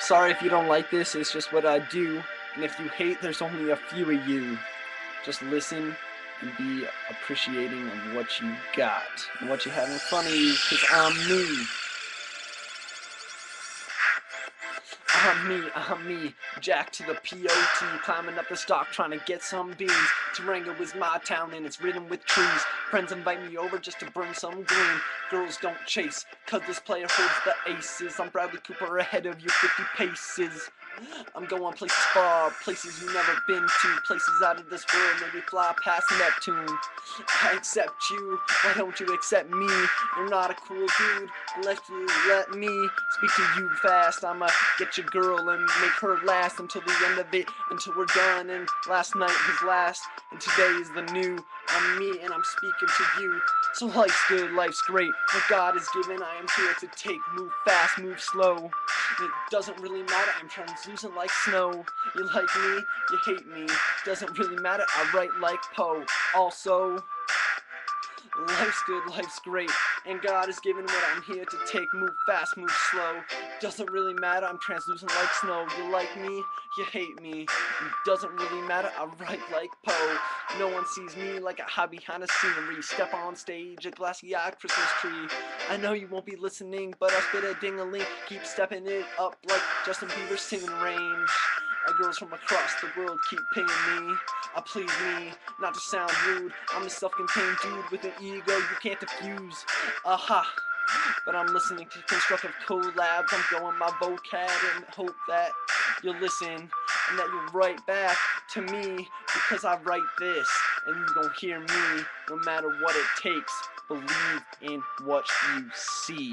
Sorry if you don't like this, it's just what I do. And if you hate, there's only a few of you. Just listen and be appreciating of what you got and what you have in front of you, because I'm me. I'm me, I'm me, Jack to the POT, climbing up the stock trying to get some beans. Durango is my town and it's ridden with trees. Friends invite me over just to burn some green. Girls don't chase, cause this player holds the aces. I'm Bradley Cooper ahead of you 50 paces. I'm going places far, places you've never been to, places out of this world, maybe fly past Neptune. I accept you, why don't you accept me? You're not a cool dude, unless you let me speak to you fast. I'ma get your girl and make her last until the end of it, until we're done. And last night was last, and today is the new. I'm me and I'm speaking to you. So life's good, life's great. What God has given, I am here to take. Move fast, move slow. It doesn't really matter, I'm translucent like snow. You like me, you hate me. Doesn't really matter, I write like Poe. Also, life's good, life's great. And God has given what I'm here to take. Move fast, move slow. Doesn't really matter, I'm translucent like snow. You like me, you hate me. It Doesn't really matter, I write like Poe. No one sees me like a hobby behind a scenery. Step on stage, a glassy eyed Christmas tree. I know you won't be listening, but I'll spit a ding a ling. Keep stepping it up like Justin Bieber singing range. Girls from across the world keep pinging me. I please me, not to sound rude. I'm a self-contained dude with an ego you can't diffuse. Aha. But I'm listening to constructive collabs. I'm going my vocab and hope that you'll listen and that you'll write back to me because I write this and you don't hear me no matter what it takes. Believe in what you see.